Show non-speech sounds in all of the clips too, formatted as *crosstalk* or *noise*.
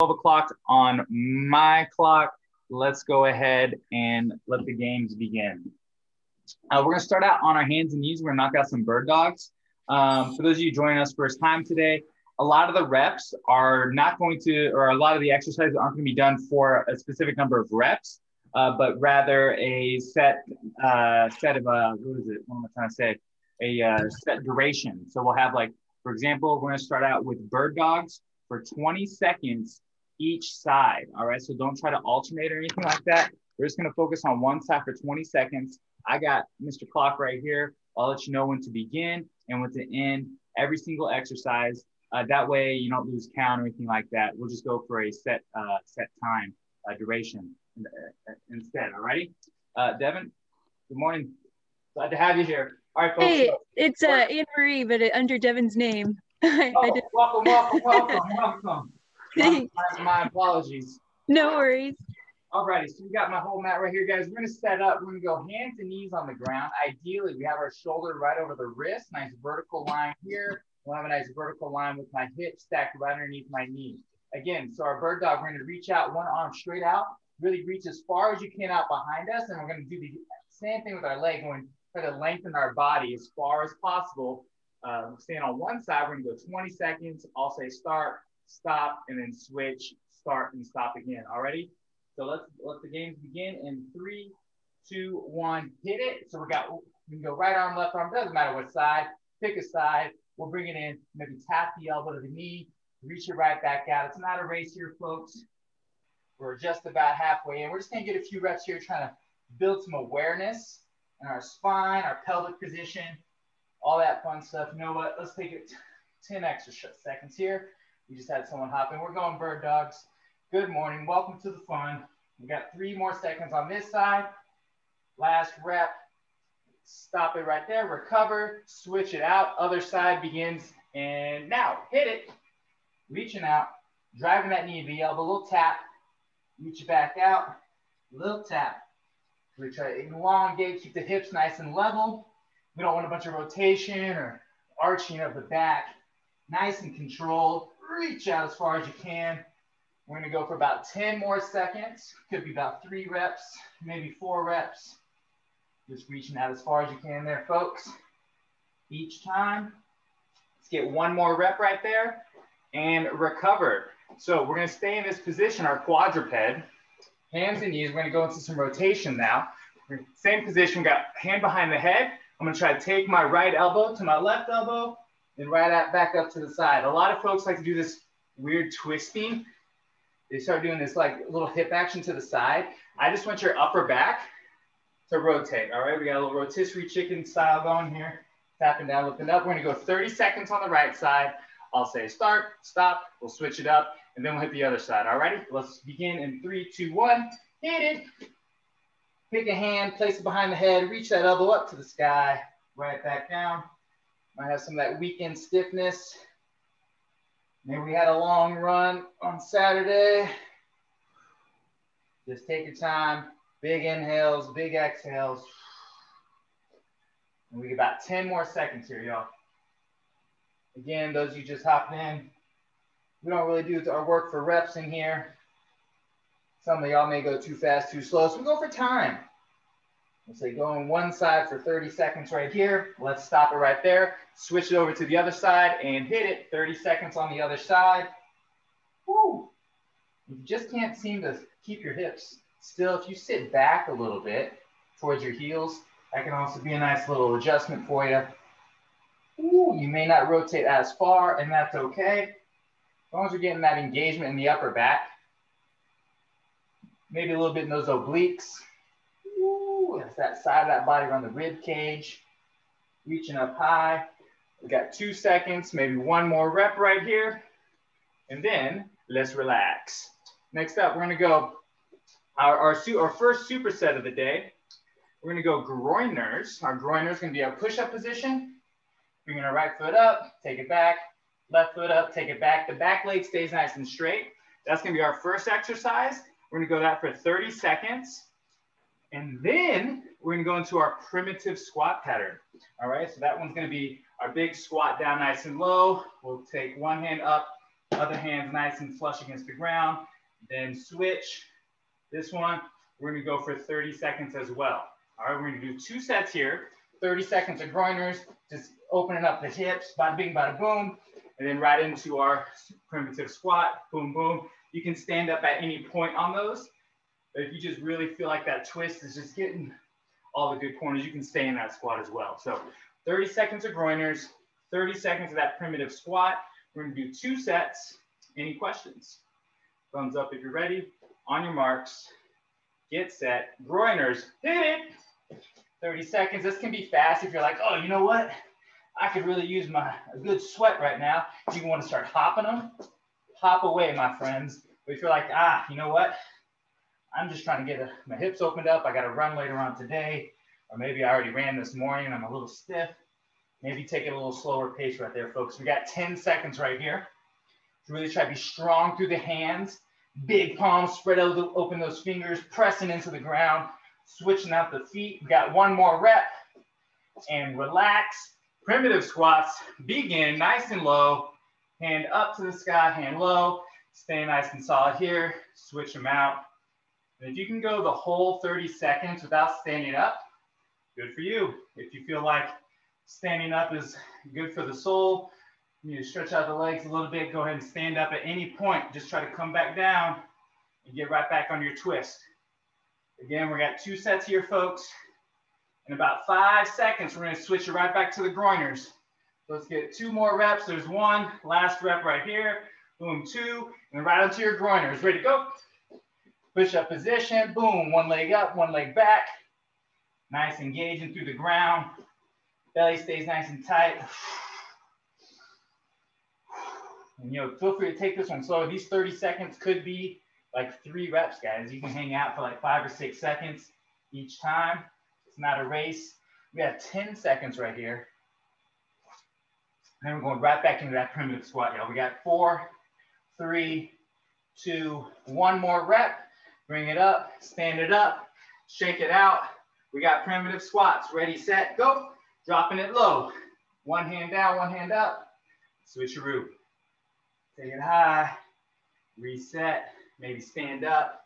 12 o'clock on my clock. Let's go ahead and let the games begin. Uh, we're going to start out on our hands and knees. We're going to knock out some bird dogs. Um, for those of you joining us first time today, a lot of the reps are not going to, or a lot of the exercises aren't going to be done for a specific number of reps, uh, but rather a set uh, set of, uh, what is it? What am I trying to say? A uh, set duration. So we'll have like, for example, we're going to start out with bird dogs for 20 seconds each side. All right. So don't try to alternate or anything like that. We're just going to focus on one side for 20 seconds. I got Mr. Clock right here. I'll let you know when to begin and when to end every single exercise. Uh, that way you don't lose count or anything like that. We'll just go for a set uh, set time uh, duration uh, instead. All righty. Uh, Devin, good morning. Glad to have you here. All right, folks. Hey, it's uh, Anne Marie, but under Devin's name. *laughs* oh, welcome, welcome, welcome, *laughs* welcome. My, my, apologies. No worries. Alrighty, so we got my whole mat right here, guys. We're gonna set up. We're gonna go hands and knees on the ground. Ideally, we have our shoulder right over the wrist. Nice vertical line here. We'll have a nice vertical line with my hip stacked right underneath my knee. Again, so our bird dog, we're gonna reach out one arm straight out. Really reach as far as you can out behind us, and we're gonna do the same thing with our leg, going try to lengthen our body as far as possible. Uh, staying on one side, we're gonna go 20 seconds. I'll say start, stop, and then switch, start, and stop again. All Already? So let's let the games begin in three, two, one, hit it. So we got we can go right arm, left arm, doesn't matter what side. Pick a side. We'll bring it in, maybe tap the elbow to the knee, reach it right back out. It's not a race here, folks. We're just about halfway in. We're just gonna get a few reps here trying to build some awareness in our spine, our pelvic position, all that fun stuff. You know what? Let's take it 10 extra seconds here. We just had someone hop in. We're going bird dogs. Good morning. Welcome to the fun. We got three more seconds on this side. Last rep. Stop it right there. Recover. Switch it out. Other side begins. And now hit it. Reaching out. Driving that knee the elbow. A little tap. Reach it back out. Little tap. We try to elongate. Keep the hips nice and level. We don't want a bunch of rotation or arching of the back. Nice and controlled reach out as far as you can. We're gonna go for about 10 more seconds. Could be about three reps, maybe four reps. Just reaching out as far as you can there, folks. Each time. Let's get one more rep right there and recover. So we're gonna stay in this position, our quadruped. Hands and knees, we're gonna go into some rotation now. Same position, we got hand behind the head. I'm gonna try to take my right elbow to my left elbow, and right out back up to the side. A lot of folks like to do this weird twisting. They start doing this like little hip action to the side. I just want your upper back to rotate. All right, we got a little rotisserie chicken style going here. Tapping down, lifting up. We're gonna go 30 seconds on the right side. I'll say start, stop, we'll switch it up, and then we'll hit the other side. All righty, let's begin in three, two, one. Hit it. Pick a hand, place it behind the head, reach that elbow up to the sky, right back down. Might have some of that weekend stiffness. Maybe we had a long run on Saturday. Just take your time. Big inhales, big exhales. And we get about 10 more seconds here, y'all. Again, those you just hopping in, we don't really do our work for reps in here. Some of y'all may go too fast, too slow. So we go for time. We'll say go on one side for 30 seconds right here. Let's stop it right there. Switch it over to the other side and hit it. 30 seconds on the other side. Woo. You just can't seem to keep your hips still. If you sit back a little bit towards your heels, that can also be a nice little adjustment for you. Ooh, you may not rotate as far, and that's okay. As long as you're getting that engagement in the upper back. Maybe a little bit in those obliques. That's that side of that body around the rib cage. Reaching up high. We got two seconds, maybe one more rep right here. And then let's relax. Next up, we're gonna go our, our, our first superset of the day. We're gonna go groiners. Our groiners gonna be our push-up position. Bringing our right foot up, take it back. Left foot up, take it back. The back leg stays nice and straight. That's gonna be our first exercise. We're gonna go that for 30 seconds. And then we're gonna go into our primitive squat pattern. All right, so that one's gonna be our big squat down nice and low. We'll take one hand up Other hand's nice and flush against the ground. Then switch. This one, we're gonna go for 30 seconds as well. All right, we're gonna do two sets here. 30 seconds of groiners, just opening up the hips, bada bing, bada boom, and then right into our primitive squat, boom, boom. You can stand up at any point on those. But if you just really feel like that twist is just getting all the good corners, you can stay in that squat as well. So 30 seconds of groiners, 30 seconds of that primitive squat. We're gonna do two sets. Any questions? Thumbs up if you're ready. On your marks, get set. Groiners, hit it. 30 seconds. This can be fast if you're like, oh, you know what? I could really use my a good sweat right now. You can want to start hopping them. Hop away, my friends. But if you're like, ah, you know what? I'm just trying to get my hips opened up. I got to run later on today. Or maybe I already ran this morning I'm a little stiff. Maybe take it a little slower pace right there, folks. We got 10 seconds right here. Really try to be strong through the hands. Big palms, spread out, open those fingers, pressing into the ground, switching out the feet. We got one more rep and relax. Primitive squats begin nice and low. Hand up to the sky, hand low. Stay nice and solid here. Switch them out. And if you can go the whole 30 seconds without standing up, good for you. If you feel like Standing up is good for the soul. You stretch out the legs a little bit. Go ahead and stand up at any point. Just try to come back down and get right back on your twist. Again, we got two sets here, folks. In about five seconds, we're gonna switch it right back to the groiners. let's get two more reps. There's one, last rep right here. Boom, two, and right onto your groiners. Ready to go? Push up position, boom, one leg up, one leg back. Nice engaging through the ground. Belly stays nice and tight. And you know, feel free to take this one slow. These 30 seconds could be like three reps, guys. You can hang out for like five or six seconds each time. It's not a race. We have 10 seconds right here. And then we're going right back into that primitive squat, y'all. We got four, three, two, one more rep. Bring it up, stand it up, shake it out. We got primitive squats. Ready, set, go. Dropping it low. One hand down, one hand up. Switcheroo. Take it high. Reset. Maybe stand up.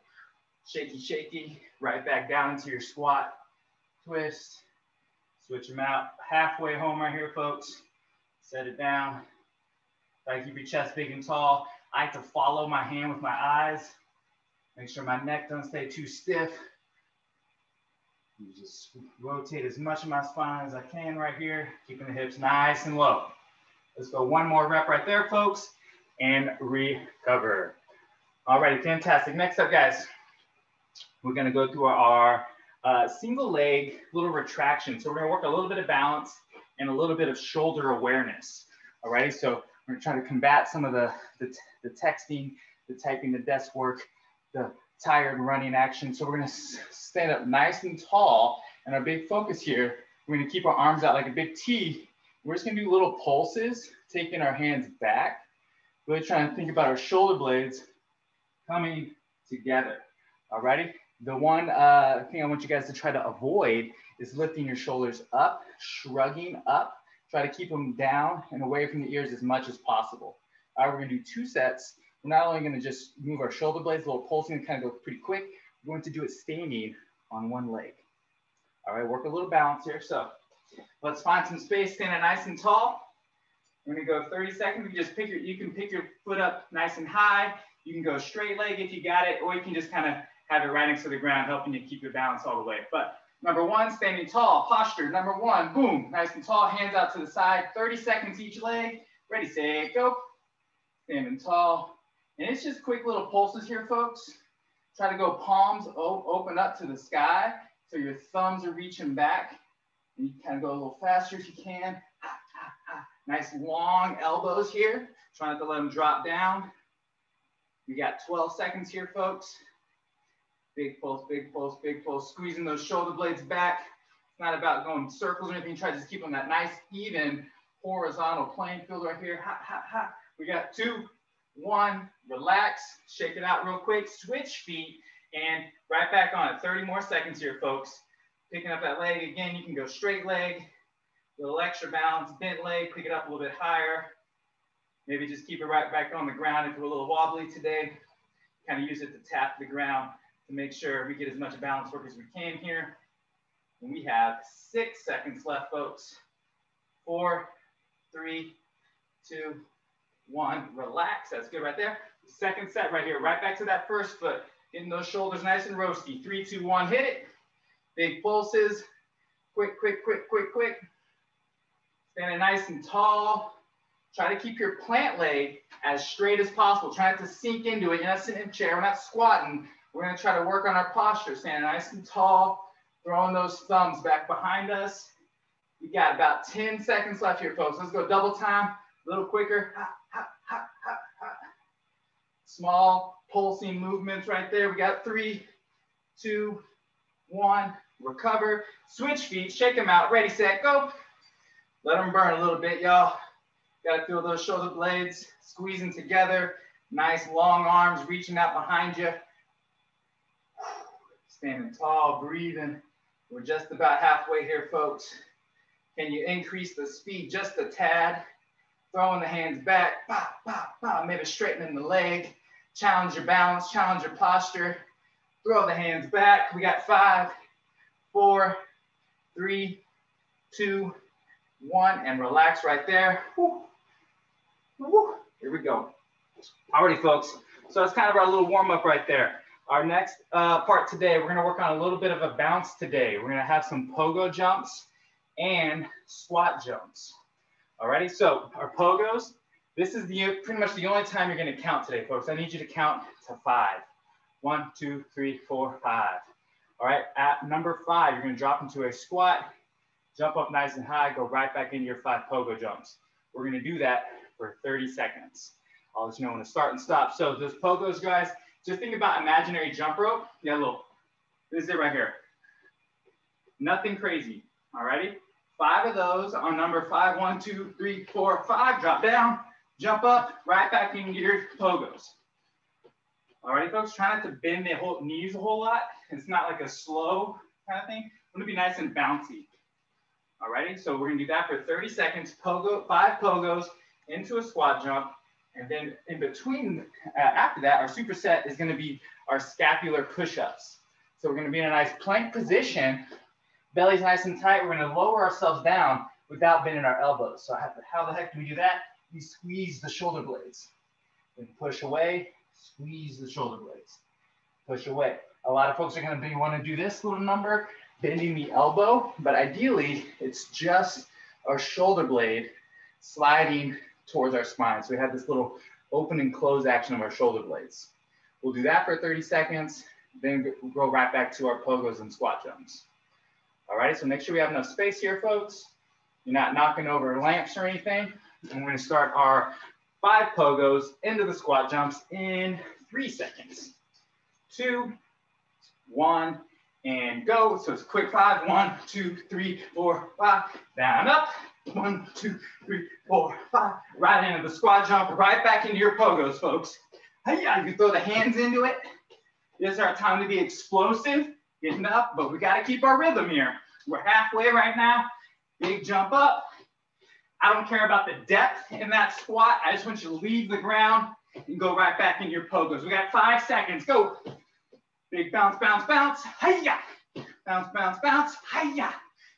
Shaky, shaky. Right back down into your squat. Twist. Switch them out. Halfway home right here, folks. Set it down. Try to keep your chest big and tall. I like to follow my hand with my eyes. Make sure my neck doesn't stay too stiff. You just rotate as much of my spine as I can right here, keeping the hips nice and low. Let's go one more rep right there, folks, and recover. All right, fantastic. Next up, guys, we're gonna go through our, uh, single leg little retraction. So we're gonna work a little bit of balance and a little bit of shoulder awareness. All right, so we're gonna try to combat some of the, the, the texting, the typing, the desk work, the tired running action. So we're gonna stand up nice and tall. And our big focus here, we're gonna keep our arms out like a big T. We're just gonna do little pulses, taking our hands back. Really trying to think about our shoulder blades coming together. Alrighty? The one uh, thing I want you guys to try to avoid is lifting your shoulders up, shrugging up. Try to keep them down and away from the ears as much as possible. All right, we're gonna do two sets. We're not only gonna just move our shoulder blades, a little pulsing, kind of go pretty quick. We're going to do it standing on one leg. All right, work a little balance here. So let's find some space, stand it nice and tall. We're gonna go 30 seconds. You just pick your, you can pick your foot up nice and high. You can go straight leg if you got it, or you can just kind of have it right next to the ground, helping you keep your balance all the way. But number one, standing tall, posture. Number one, boom, nice and tall, hands out to the side. 30 seconds each leg. Ready, say, go. Standing tall. And it's just quick little pulses here, folks. Try to go palms open up to the sky. So your thumbs are reaching back. And you kind of go a little faster if you can. Nice long elbows here. Try not to let them drop down. We got 12 seconds here, folks. Big pulse, big pulse, big pulse. Squeezing those shoulder blades back. It's not about going circles or anything. Try to just keep them that nice, even, horizontal playing field right here. Ha, ha, ha. We got two, one, relax, shake it out real quick, switch feet, and right back on it. 30 more seconds here, folks. Picking up that leg again, you can go straight leg, little extra balance, bent leg, pick it up a little bit higher. Maybe just keep it right back on the ground if you're a little wobbly today. Kind of use it to tap the ground to make sure we get as much balance work as we can here. And we have six seconds left, folks. Four, three, two, one. Relax. That's good right there. Second set right here. Right back to that first foot. Getting those shoulders nice and roasty. Three, two, one. Hit it. Big pulses. Quick, quick, quick, quick, quick. Standing nice and tall. Try to keep your plant leg as straight as possible. Try not to sink into it. You're not sitting in a chair. We're not squatting. We're to try to work on our posture. Standing nice and tall. Throwing those thumbs back behind us. We got about 10 seconds left here, folks. Let's go double time. A little quicker. Ha, Small pulsing movements right there. We got three, two, one. Recover. Switch feet. Shake them out. Ready, set, go. Let them burn a little bit, y'all. Got to feel those shoulder blades squeezing together. Nice long arms reaching out behind you. Standing tall, breathing. We're just about halfway here, folks. Can you increase the speed just a tad? Throwing the hands back, bah, bah, bah, maybe straightening the leg. Challenge your balance, challenge your posture. Throw the hands back. We got five, four, three, two, one, and relax right there. Woo. Here we go. Alrighty, folks. So that's kind of our little warm up right there. Our next uh, part today, we're gonna work on a little bit of a bounce today. We're gonna have some pogo jumps and squat jumps. Alrighty, so our pogos, this is the pretty much the only time you're gonna count today, folks. I need you to count to five. One, two, three, four, five. All right, at number five, you're gonna drop into a squat, jump up nice and high, go right back into your five pogo jumps. We're gonna do that for 30 seconds. I'll let you know when to start and stop. So those pogos, guys, just think about imaginary jump rope. Yeah, look, this is it right here. Nothing crazy, all righty? Five of those on number five, one, two, three, four, five, drop down, jump up, right back into your pogos. All righty, folks, try not to bend the whole knees a whole lot. It's not like a slow kind of thing. It's gonna be nice and bouncy. All righty, so we're gonna do that for 30 seconds, pogo, five pogos, into a squat jump. And then in between, uh, after that, our superset is gonna be our scapular push-ups. So we're gonna be in a nice plank position, belly's nice and tight. We're gonna lower ourselves down without bending our elbows. So how the heck do we do that? We squeeze the shoulder blades. Then push away, squeeze the shoulder blades. Push away. A lot of folks are gonna be wanna do this little number, bending the elbow, but ideally it's just our shoulder blade sliding towards our spine. So we have this little open and close action of our shoulder blades. We'll do that for 30 seconds, then we'll go right back to our pogos and squat jumps. All right, so make sure we have enough space here, folks. You're not knocking over lamps or anything. And we're gonna start our five pogos into the squat jumps in three seconds. Two, one, and go. So it's quick five. One, two, three, four, five. Down, up. One, two, three, four, five. Right into the squat jump, right back into your pogos, folks. Yeah, you throw the hands into it. This is our time to be explosive, getting up, but we got to keep our rhythm here. We're halfway right now. Big jump up. I don't care about the depth in that squat. I just want you to leave the ground and go right back into your pogos. We got five seconds. Go. Big bounce, bounce, bounce. Hiya. Bounce, bounce, bounce. Hiya.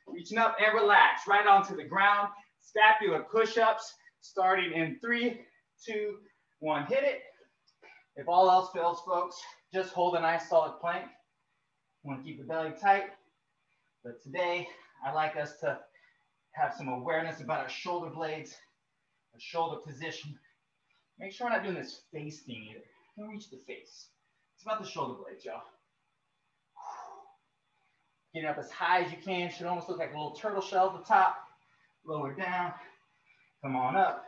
Reaching up and relax right onto the ground. Scapular push-ups starting in three, two, one. Hit it. If all else fails, folks, just hold a nice solid plank. Want to keep the belly tight. But today, I like us to have some awareness about our shoulder blades, our shoulder position. Make sure we're not doing this face thing either. Don't reach the face. It's about the shoulder blades, y'all. Getting up as high as you can. Should almost look like a little turtle shell at the top. Lower down. Come on up.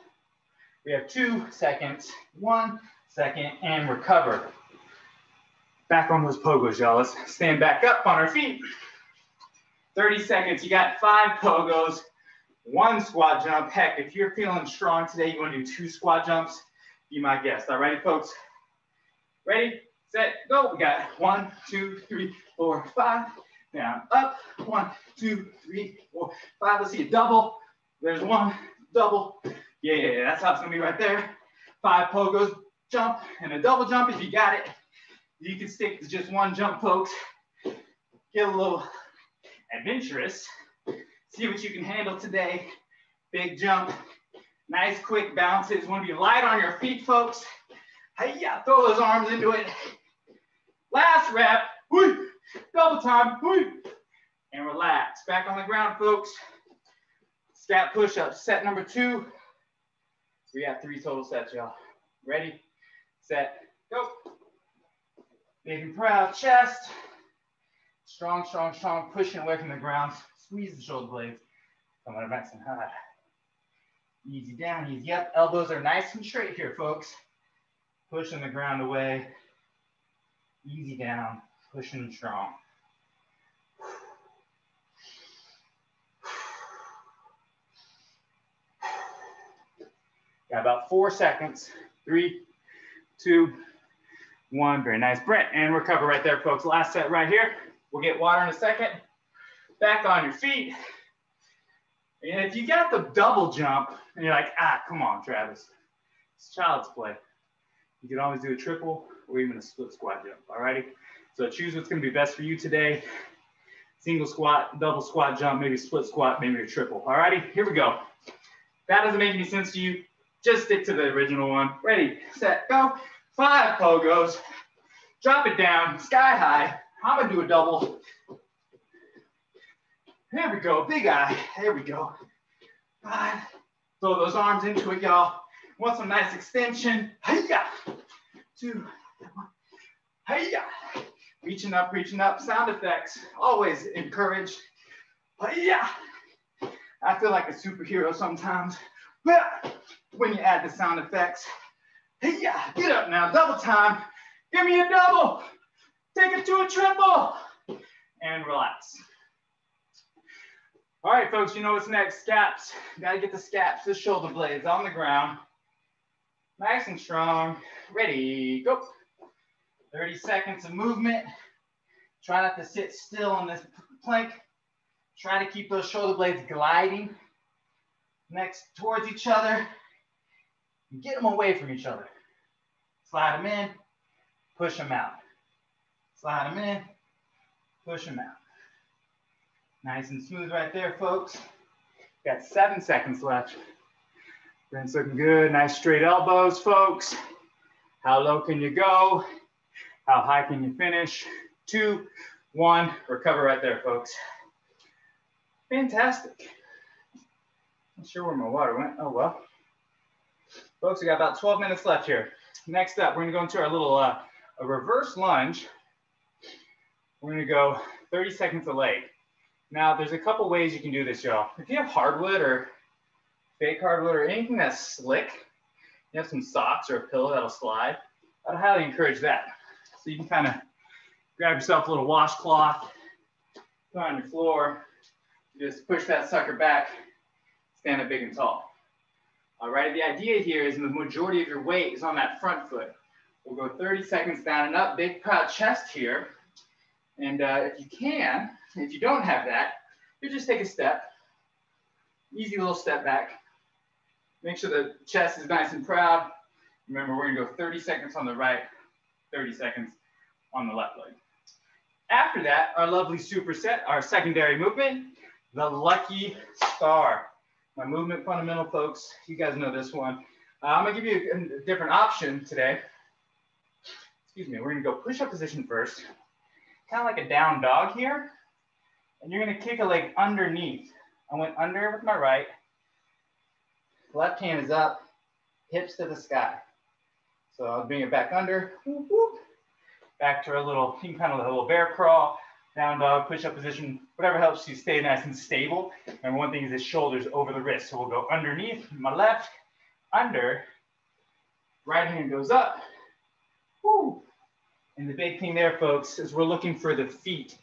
We have two seconds. One second and recover. Back on those pogos, y'all. Let's stand back up on our feet. 30 seconds. You got five pogos, one squat jump. Heck, if you're feeling strong today, you want to do two squat jumps, be my guest. All right, folks? Ready, set, go. We got one, two, three, four, five down, up, one, two, three, four, five. Let's see a double. There's one, double, Yeah, yeah, yeah, that's how it's gonna be right there. Five pogos, jump, and a double jump if you got it. You can stick to just one jump, folks. Get a little adventurous. See what you can handle today. Big jump, nice quick bounces. Want to be light on your feet, folks. Yeah, throw those arms into it. Last rep, whoo, double time, whoo, and relax. Back on the ground, folks. Scap push-ups, set number two. We got three total sets, y'all. Ready, set, go. Big and proud chest. Strong, strong, strong, pushing away from the ground. Squeeze the shoulder blades. Come on, back and high. Easy down, easy up. Elbows are nice and straight here, folks. Pushing the ground away. Easy down, pushing strong. Got about four seconds. Three, two, one. Very nice. Brent, and recover right there, folks. Last set right here. We'll get water in a second. Back on your feet. And if you got the double jump and you're like, ah, come on, Travis, it's child's play. You can always do a triple or even a split squat jump, all righty? So choose what's gonna be best for you today. Single squat, double squat jump, maybe split squat, maybe a triple, all righty? Here we go. If that doesn't make any sense to you, just stick to the original one. Ready, set, go. Five pogos. Drop it down, sky high. I'm gonna do a double. There we go, big eye. There we go. Five. Throw those arms into it, y'all. Want some nice extension. Hey-ya. Two. Hey-ya. Reaching up, reaching up. Sound effects. Always encouraged. Hiya. I feel like a superhero sometimes. When you add the sound effects. hey-ya. Get up now. Double time. Give me a double. Take it to a triple. And relax. All right, folks, you know what's next? Scaps. Gotta get the scaps, the shoulder blades on the ground. Nice and strong. Ready, go. 30 seconds of movement. Try not to sit still on this plank. Try to keep those shoulder blades gliding next towards each other. Get them away from each other. Slide them in, push them out. Slide them in, push them out. Nice and smooth right there, folks. Got seven seconds left. Brent's looking good. Nice straight elbows, folks. How low can you go? How high can you finish? Two, one, recover right there, folks. Fantastic. Not sure where my water went. Oh, well. Folks, we got about 12 minutes left here. Next up, we're gonna go into our little uh, a reverse lunge. We're gonna go 30 seconds a leg. Now, there's a couple ways you can do this, y'all. If you have hardwood or fake hardwood or anything that's slick, you have some socks or a pillow that'll slide, I'd highly encourage that. So you can kind of grab yourself a little washcloth, put on your floor, just push that sucker back, stand up big and tall. All right, the idea here is the majority of your weight is on that front foot. We'll go 30 seconds down and up, big proud chest here. And uh, if you can, if you don't have that, you just take a step, easy little step back. Make sure the chest is nice and proud. Remember, we're gonna go 30 seconds on the right, 30 seconds on the left leg. After that, our lovely superset, our secondary movement, the lucky star. My movement fundamental folks, you guys know this one. Uh, I'm gonna give you a, a different option today. Excuse me, we're gonna go push-up position first kind of like a down dog here. And you're gonna kick a leg underneath. I went under with my right. Left hand is up, hips to the sky. So I'll bring it back under, whoop, whoop. back to a little, kind of a little bear crawl, down dog, push up position, whatever helps you stay nice and stable. And one thing is the shoulders over the wrist. So we'll go underneath, my left, under, right hand goes up, and the big thing there, folks, is we're looking for the feet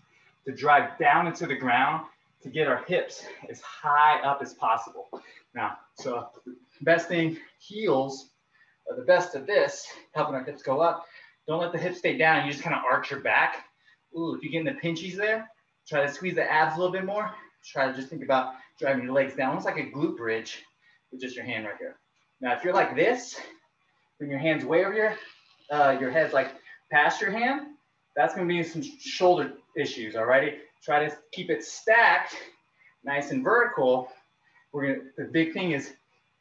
to drive down into the ground to get our hips as high up as possible. Now, so best thing, heels are the best of this, helping our hips go up. Don't let the hips stay down. You just kind of arch your back. Ooh, if you get in the pinchies there, try to squeeze the abs a little bit more. Try to just think about driving your legs down, almost like a glute bridge with just your hand right here. Now, if you're like this, bring your hands way over your, uh, your head's like past your hand, that's gonna be some shoulder issues, all righty? Try to keep it stacked, nice and vertical. We're gonna, the big thing is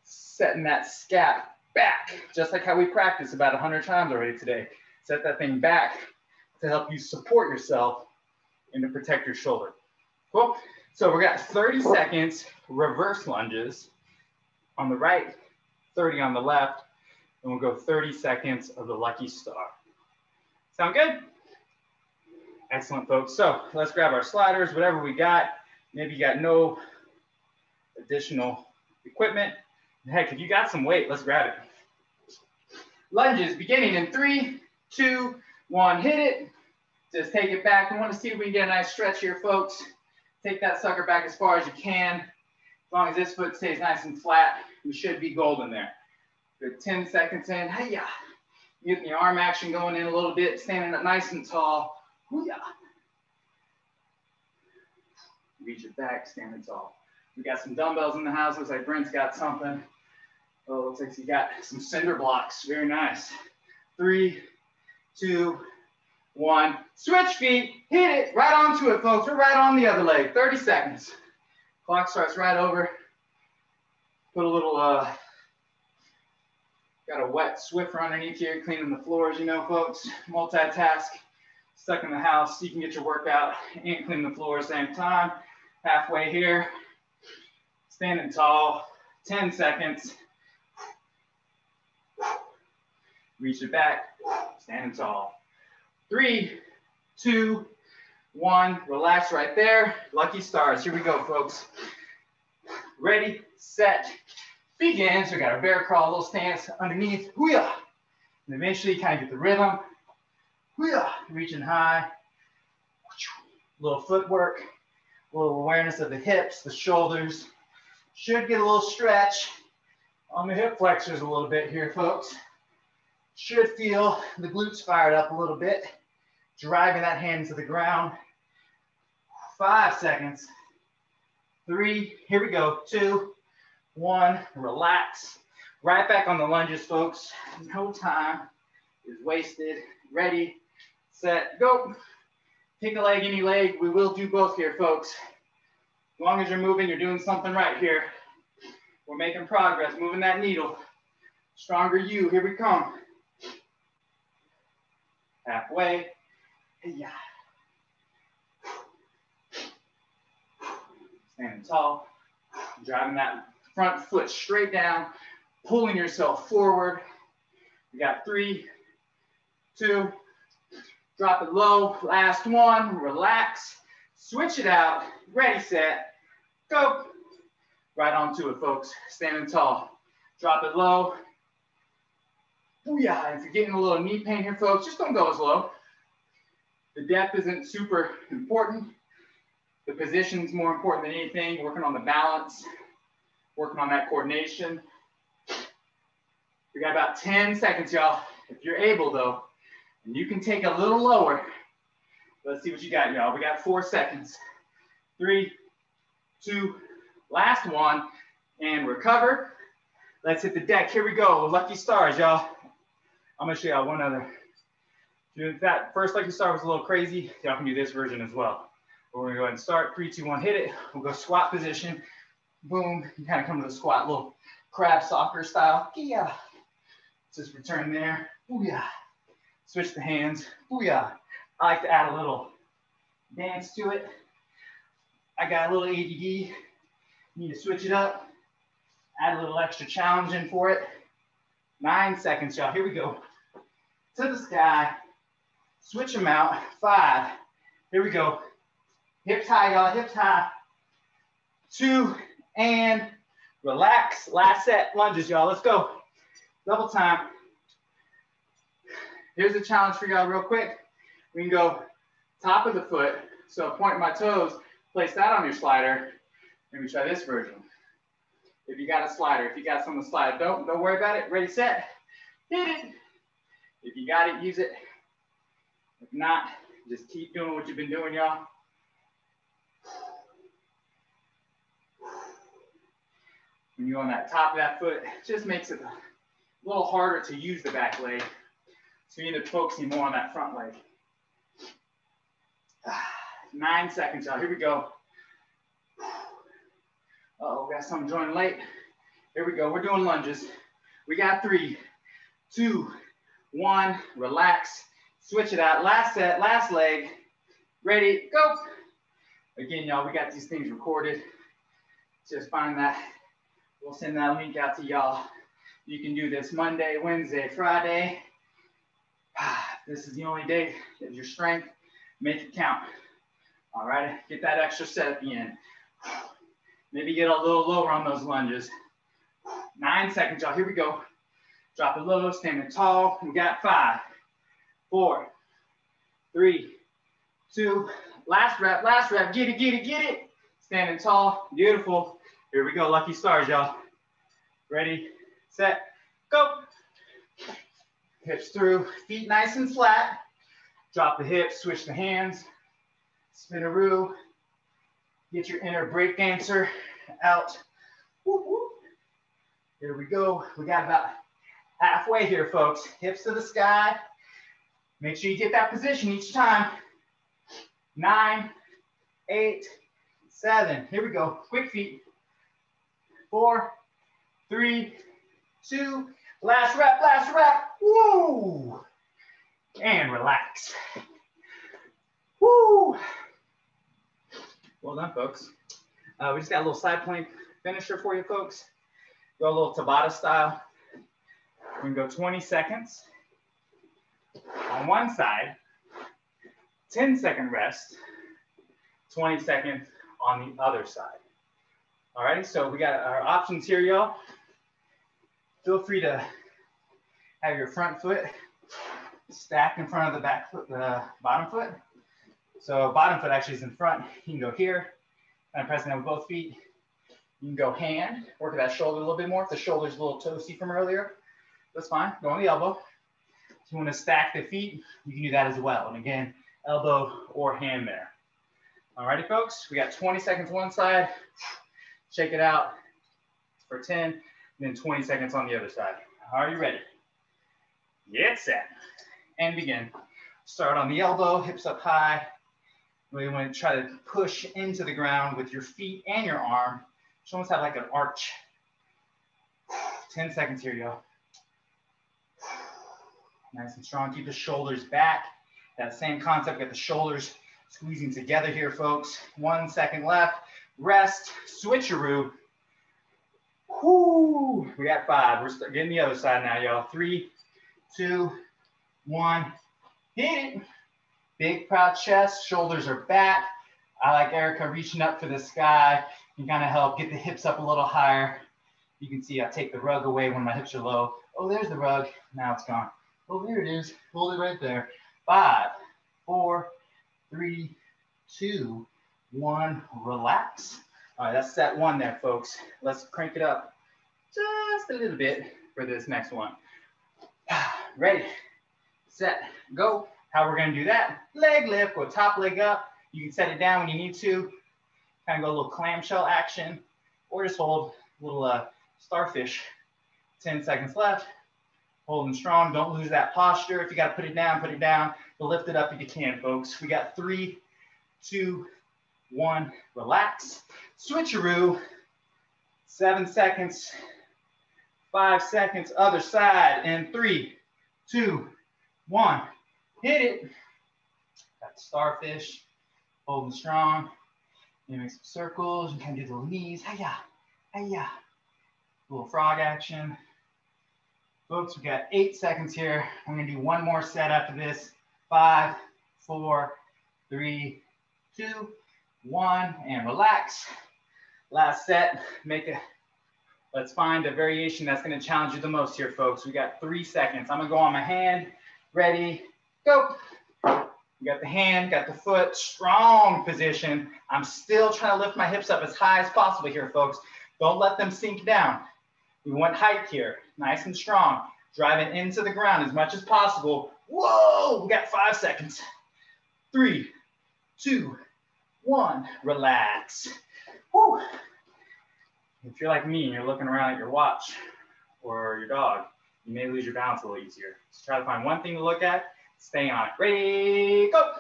setting that scap back, just like how we practiced about 100 times already today. Set that thing back to help you support yourself and to protect your shoulder. Cool. So we got 30 seconds reverse lunges on the right, 30 on the left, and we'll go 30 seconds of the lucky star. Sound good? Excellent, folks. So let's grab our sliders, whatever we got. Maybe you got no additional equipment. Heck, if you got some weight, let's grab it. Lunges beginning in three, two, one, hit it. Just take it back. We want to see if we can get a nice stretch here, folks. Take that sucker back as far as you can. As long as this foot stays nice and flat, we should be golden there. Good 10 seconds in. Hey, yeah. Getting the arm action going in a little bit, standing up nice and tall. Reach it back, standing tall. We got some dumbbells in the house. Looks like Brent's got something. Oh, looks like he got some cinder blocks. Very nice. Three, two, one. Switch feet, hit it, right onto it, folks. We're right on the other leg, 30 seconds. Clock starts right over. Put a little, uh, got a wet Swiffer underneath here, cleaning the floors, you know, folks. Multitask, stuck in the house, you can get your workout and clean the floor at the same time. Halfway here, standing tall, 10 seconds. Reach it back, standing tall. Three, two, one. Relax right there. Lucky stars. Here we go, folks. Ready, set, begin. So we got a bear crawl, little stance underneath. And eventually kind of get the rhythm. Reaching high. Little footwork, a little awareness of the hips, the shoulders. Should get a little stretch on the hip flexors a little bit here, folks. Should feel the glutes fired up a little bit driving that hand to the ground. Five seconds. Three, here we go. Two, one, relax. Right back on the lunges, folks. No time is wasted. Ready, set, go. Pick a leg, any leg. We will do both here, folks. As long as you're moving, you're doing something right here. We're making progress, moving that needle. Stronger you, here we come. Halfway, yeah. Standing tall, driving that front foot straight down, pulling yourself forward. We got three, two, drop it low, last one, relax, switch it out, ready, set, go. Right onto it, folks, standing tall. Drop it low. Booyah. If you're getting a little knee pain here, folks, just don't go as low. The depth isn't super important. The position's more important than anything. Working on the balance, working on that coordination. We got about 10 seconds, y'all. If you're able though, and you can take a little lower. Let's see what you got, y'all. We got four seconds. Three, two, last one, and recover. Let's hit the deck. Here we go. Lucky stars, y'all. I'm gonna show y'all one other that first lucky star was a little crazy. Y'all can do this version as well. We're gonna go ahead and start. Three, two, one, hit it. We'll go squat position. Boom. You kind of come to the squat, little crab soccer style. Yeah. Just return there. Booyah. Switch the hands. Booyah. I like to add a little dance to it. I got a little ADD. Need to switch it up. Add a little extra challenge in for it. Nine seconds, y'all. Here we go. To the sky. Switch them out. Five. Here we go. Hips high, y'all. Hips high. Two and relax. Last set. Lunges, y'all. Let's go. Double time. Here's a challenge for y'all real quick. We can go top of the foot. So point my toes, place that on your slider. Maybe try this version. If you got a slider, if you got to slide, don't, don't worry about it. Ready, set, hit it. If you got it, use it. If not, just keep doing what you've been doing, y'all. when you're on that top of that foot, it just makes it a little harder to use the back leg. So you end up focusing more on that front leg. *sighs* Nine seconds out. Here we go. *sighs* Uh oh, we got someone joining late. Here we go. We're doing lunges. We got three, two, one. Relax. Switch it out. Last set, last leg. Ready, go. Again, y'all, we got these things recorded. Just find that. We'll send that link out to y'all. You can do this Monday, Wednesday, Friday. *sighs* This is the only day of your strength. Make it count. All right, get that extra set at the end. *sighs* Maybe get a little lower on those lunges. *sighs* Nine seconds, y'all. Here we go. Drop it low, standing tall. We got five, four, three, two. Last rep, last rep. Get it, get it, get it. Standing tall. Beautiful. Here we go. Lucky stars, y'all. Ready, set, go. Hips through, feet nice and flat. Drop the hips, switch the hands. Spin a Spinaroo. Get your inner break dancer out. Whoop. Here we go. We got about halfway here, folks. Hips to the sky. Make sure you get that position each time. Nine, eight, seven. Here we go. Quick feet. Four, three, two. Last rep, last rep. Woo! And relax. Woo! Well done, folks. Uh, we just got a little side plank finisher for you, folks. Go a little Tabata style. We can go 20 seconds on one side, 10 second rest, 20 seconds on the other side. All right, so we got our options here, y'all. Feel free to have your front foot stacked in front of the back foot, the bottom foot. So bottom foot actually is in front. You can go here, of pressing down with both feet. You can go hand, work that shoulder a little bit more. If the shoulder's a little toasty from earlier, that's fine. Go on the elbow. If you want to stack the feet, you can do that as well. And again, elbow or hand there. Alrighty, folks, we got 20 seconds one side. Shake it out for 10, and then 20 seconds on the other side. Are you ready? Get set and begin. Start on the elbow, hips up high. We want to try to push into the ground with your feet and your arm. Just almost have like an arch. *sighs* 10 seconds here, y'all. Nice and strong. Keep the shoulders back. That same concept, get the shoulders squeezing together here, folks. One second left. Rest, switcheroo. Whoo, we got five. We're getting the other side now, y'all. Three, two, one. Hit it. Big proud chest, shoulders are back. I like Erica reaching up for the sky and kind of help get the hips up a little higher. You can see I take the rug away when my hips are low. Oh, there's the rug. Now it's gone. Oh, there it is. Hold it right there. Five, four, three, two, one. Relax. All right, that's set one there, folks. Let's crank it up just a little bit for this next one. *sighs* Ready, set, go. How we're gonna do that, leg lift, go top leg up. You can set it down when you need to. Kind of go a little clamshell action, or just hold a little uh, starfish. 10 seconds left. Holding strong, don't lose that posture. If you gotta put it down, put it down. But lift it up if you can, folks. We got three, two, one, relax. Switcheroo, seven seconds, five seconds, other side, and three, two, one. Hit it. Got the starfish, holding strong. You make some circles. You can do the knees. Hiya, hiya. Little frog action. Folks, we got eight seconds here. I'm gonna do one more set after this. Five, four, three, two, one, and relax. Last set, make a, let's find a variation that's gonna challenge you the most here, folks. We got three seconds. I'm gonna go on my hand, ready, go. Got the hand, got the foot, strong position. I'm still trying to lift my hips up as high as possible here, folks. Don't let them sink down. We want height here, nice and strong. Drive it into the ground as much as possible. Whoa, we got five seconds. Three, two, one, relax. Whew. If you're like me and you're looking around at your watch or your dog, you may lose your balance a little easier. So try to find one thing to look at, stay on it. Ready, go.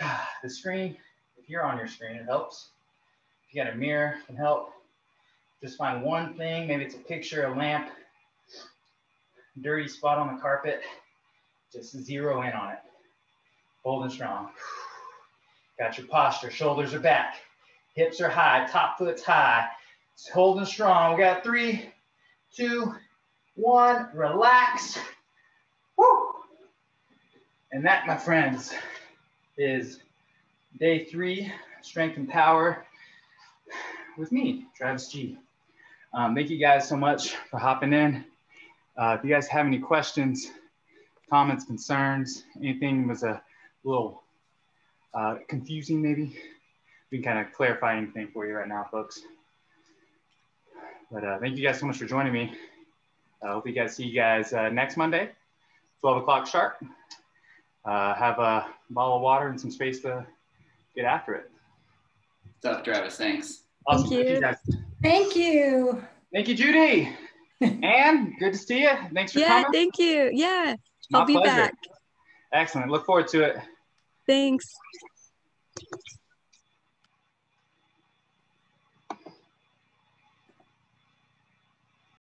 *sighs* The screen, if you're on your screen, it helps. If you got a mirror, it can help. Just find one thing, maybe it's a picture, a lamp, dirty spot on the carpet. Just zero in on it. Holding strong. *sighs* Got your posture, shoulders are back, hips are high, top foot's high. It's holding strong. We got three, two, one. Relax. Woo! And that, my friends, is day three, strength and power with me, Travis G. Um, thank you guys so much for hopping in. Uh, if you guys have any questions, comments, concerns, anything was a little uh, confusing maybe, we can kind of clarify anything for you right now, folks. But uh, thank you guys so much for joining me. I hope you guys see you guys uh, next Monday, 12 o'clock sharp. Uh, have a bottle of water and some space to get after it. Stuff, Travis. Thanks. Awesome. Thank you. guys. Thank you. Thank you, Judy. *laughs* Anne, good to see you. Thanks for Yeah, coming. Yeah, thank you. Yeah, My I'll be pleasure. back. Excellent. Look forward to it. Thanks.